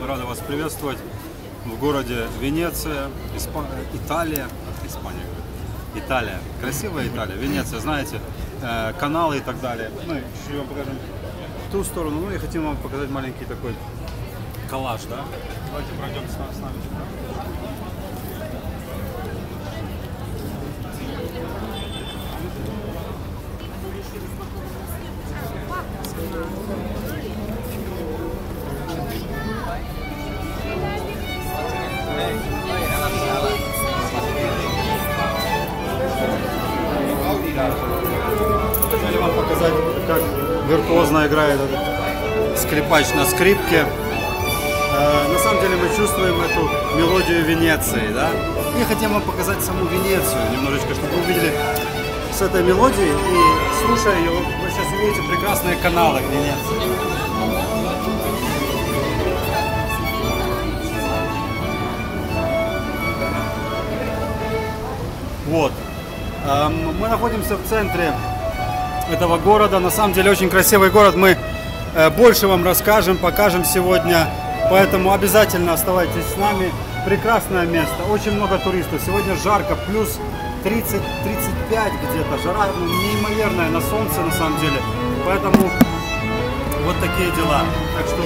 Мы рады вас приветствовать в городе Венеция, Испа- Италия. Испания. Италия. Красивая Италия. Венеция, знаете, э, каналы и так далее. Мы чуть-чуть вам покажем ту сторону. Ну и хотим вам показать маленький такой коллаж, да? Давайте пройдем с нами. С нами. Хотели вам показать, как виртуозно играет скрипач на скрипке. Э, На самом деле мы чувствуем эту мелодию Венеции, да? И хотим вам показать саму Венецию немножечко, чтобы вы увидели с этой мелодией и слушая ее, вы сейчас увидите прекрасные каналы Венеции. Вот. Эм, Мы находимся в центре этого города. На самом деле очень красивый город. Мы э, больше вам расскажем, покажем сегодня. Поэтому обязательно оставайтесь с нами. Прекрасное место. Очень много туристов. Сегодня жарко, плюс 30-35 где-то. Жара ну, неимоверная на солнце на самом деле. Поэтому вот такие дела. Так что